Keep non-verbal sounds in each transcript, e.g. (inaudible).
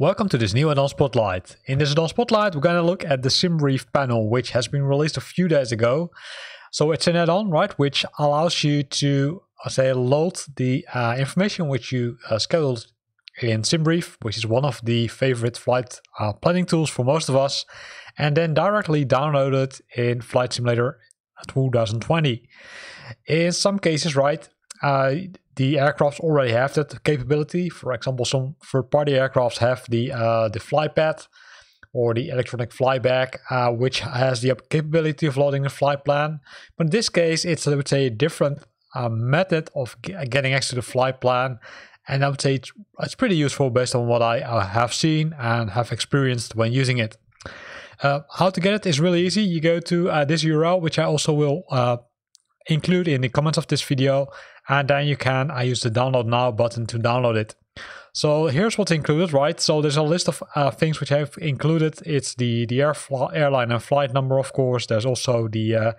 Welcome to this new add-on spotlight. In this add-on spotlight, we're gonna look at the SimBrief panel, which has been released a few days ago. So it's an add-on, right, which allows you to, uh, say, load the uh, information which you uh, scheduled in SimBrief, which is one of the favorite flight uh, planning tools for most of us, and then directly download it in Flight Simulator 2020. In some cases, right, uh, the aircrafts already have that capability. For example, some third-party aircrafts have the uh, the flypad or the electronic flight bag, uh, which has the capability of loading a flight plan. But in this case, it's I would say a different uh, method of getting access to the flight plan, and I would say it's, it's pretty useful based on what I have seen and have experienced when using it. Uh, how to get it is really easy. You go to uh, this URL, which I also will uh, include in the comments of this video, and then you can I use the download now button to download it. So here's what's included, right? So there's a list of uh, things which I've included. It's the the air airline and flight number, of course. There's also the uh,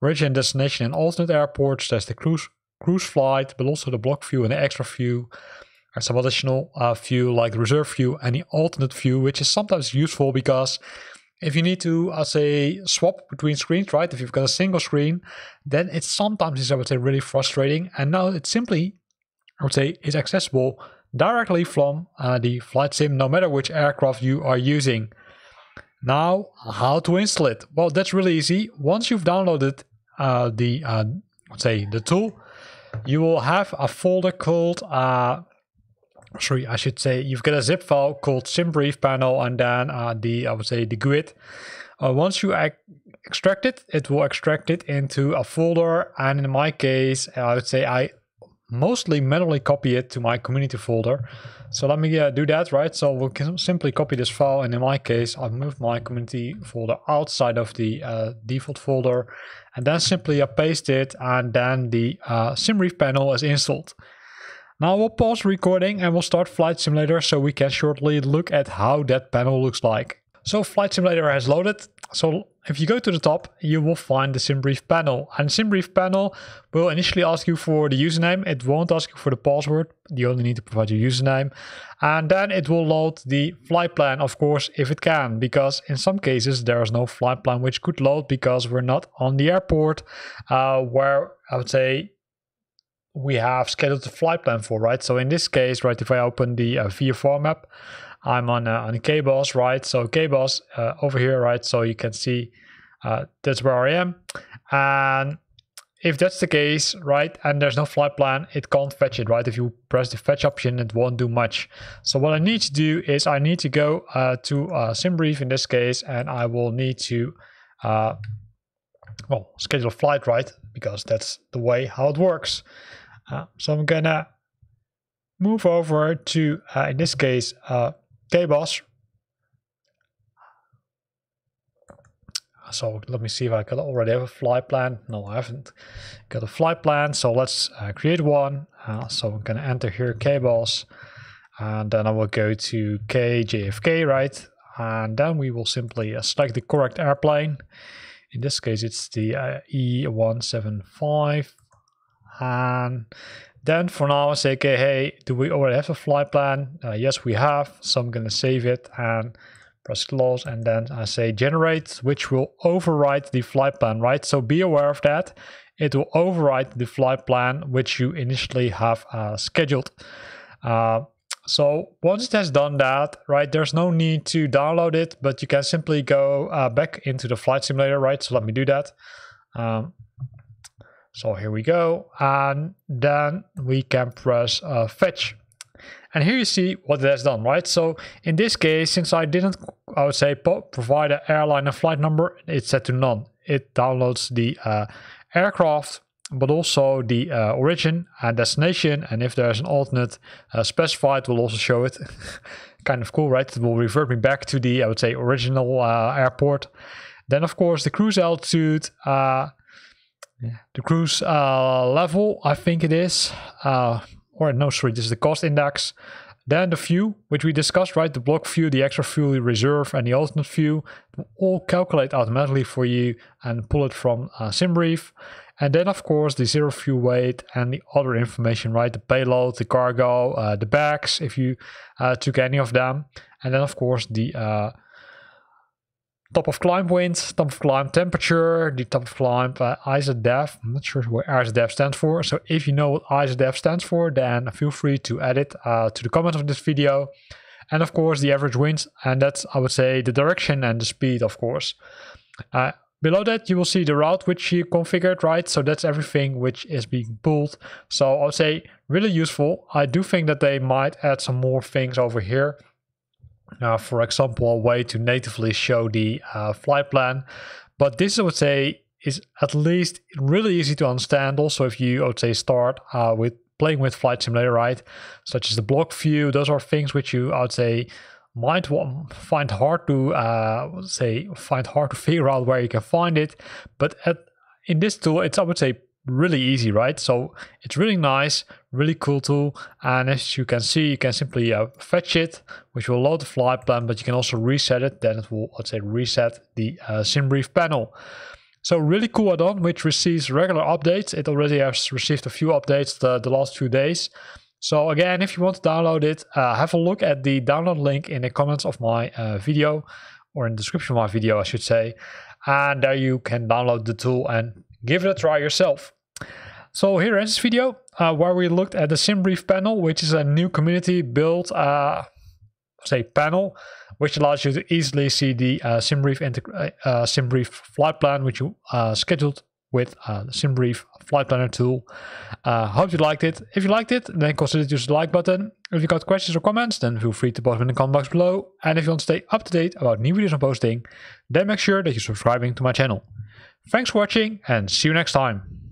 origin, destination, and alternate airports. There's the cruise cruise flight, but also the block fuel and the extra fuel. And some additional uh, view like reserve fuel and the alternate fuel, which is sometimes useful because if you need to, I say, swap between screens, right? If you've got a single screen, then it sometimes is, I would say, really frustrating. And now it simply, I would say, is accessible directly from uh, the flight sim, no matter which aircraft you are using. Now, how to install it? Well, that's really easy. Once you've downloaded uh, the, uh, say, the tool, you will have a folder called uh, sorry, I should say you've got a zip file called SimBrief panel and then uh, the, I would say the GUID. Uh, once you extract it, it will extract it into a folder. And in my case, I would say I mostly manually copy it to my community folder. So let me uh, do that, right? So we'll simply copy this file. And in my case, I've moved my community folder outside of the uh, default folder and then simply uh, paste it. And then the uh, SimBrief panel is installed. Now we'll pause recording and we'll start Flight Simulator so we can shortly look at how that panel looks like. So Flight Simulator has loaded. So if you go to the top, you will find the SimBrief panel. And SimBrief panel will initially ask you for the username. It won't ask you for the password. You only need to provide your username. And then it will load the flight plan, of course, if it can. Because in some cases, there is no flight plan which could load because we're not on the airport uh, where I would say we have scheduled the flight plan for, right? So in this case, right, if I open the uh, VFR map, I'm on uh, on KBOS, right? So KBOS uh, over here, right? So you can see uh, that's where I am. And if that's the case, right, and there's no flight plan, it can't fetch it, right? If you press the fetch option, it won't do much. So what I need to do is I need to go uh, to uh, SimBrief in this case, and I will need to, uh, well, schedule a flight, right? Because that's the way how it works. Uh, so I'm gonna move over to, uh, in this case, uh, KBOS. So let me see if I can already have a flight plan. No, I haven't got a flight plan. So let's uh, create one. Uh, so I'm gonna enter here KBOS, and then I will go to KJFK, right? And then we will simply uh, select the correct airplane. In this case, it's the uh, E175 and then for now say, okay, hey, do we already have a flight plan? Uh, yes, we have. So I'm going to save it and press close. And then I say generate, which will overwrite the flight plan, right? So be aware of that. It will overwrite the flight plan, which you initially have uh, scheduled. Uh, so once it has done that, right, there's no need to download it, but you can simply go uh, back into the flight simulator, right? So let me do that. Um, so here we go. And then we can press uh, fetch. And here you see what it has done, right? So in this case, since I didn't, I would say, provide an airline and flight number, it's set to none. It downloads the uh, aircraft, but also the uh, origin and destination. And if there's an alternate uh, specified, we'll also show it. (laughs) kind of cool, right? It will revert me back to the, I would say, original uh, airport. Then, of course, the cruise altitude, uh, yeah. The cruise uh, level, I think it is, uh, or no, sorry, this is the cost index. Then the view, which we discussed, right? The block fuel, the extra fuel reserve, and the alternate fuel all calculate automatically for you and pull it from uh, SimBrief. And then, of course, the zero fuel weight and the other information, right? The payload, the cargo, uh, the bags, if you uh, took any of them. And then, of course, the uh, top of climb wind, top of climb temperature, the top of climb uh, ISODEF. I'm not sure what ISODEF stands for. So if you know what ISODEF stands for, then feel free to add it uh, to the comments of this video. And of course, the average winds, and that's, I would say, the direction and the speed, of course. Uh, below that, you will see the route which you configured, right? So that's everything which is being pulled. So I would say really useful. I do think that they might add some more things over here uh, for example, a way to natively show the uh, flight plan. But this, I would say, is at least really easy to understand. Also, if you, I would say, start uh, with playing with Flight Simulator, right? Such as the block fuel, those are things which you, I would say, might find hard to uh, say find hard to (laughs) figure out where you can find it. But at, in this tool, it's I would say really easy, right? So it's really nice, really cool tool. And as you can see, you can simply uh, fetch it, which will load the flight plan, but you can also reset it. Then it will, let's say, reset the uh, SimBrief panel. So really cool add-on, which receives regular updates. It already has received a few updates the, the last few days. So again, if you want to download it, uh, have a look at the download link in the comments of my uh, video, or in the description of my video, I should say. And there you can download the tool and give it a try yourself. So here ends this video uh, where we looked at the SimBrief panel, which is a new community built, uh, say panel, which allows you to easily see the uh, SimBrief, uh, uh, SimBrief flight plan, which you uh, scheduled with uh, the SimBrief flight planner tool. Hope you liked it. If you liked it, then consider use the like button. If you got questions or comments, then feel free to post them in the comment box below. And if you want to stay up to date about new videos I'm posting, then make sure that you're subscribing to my channel. Thanks for watching and see you next time.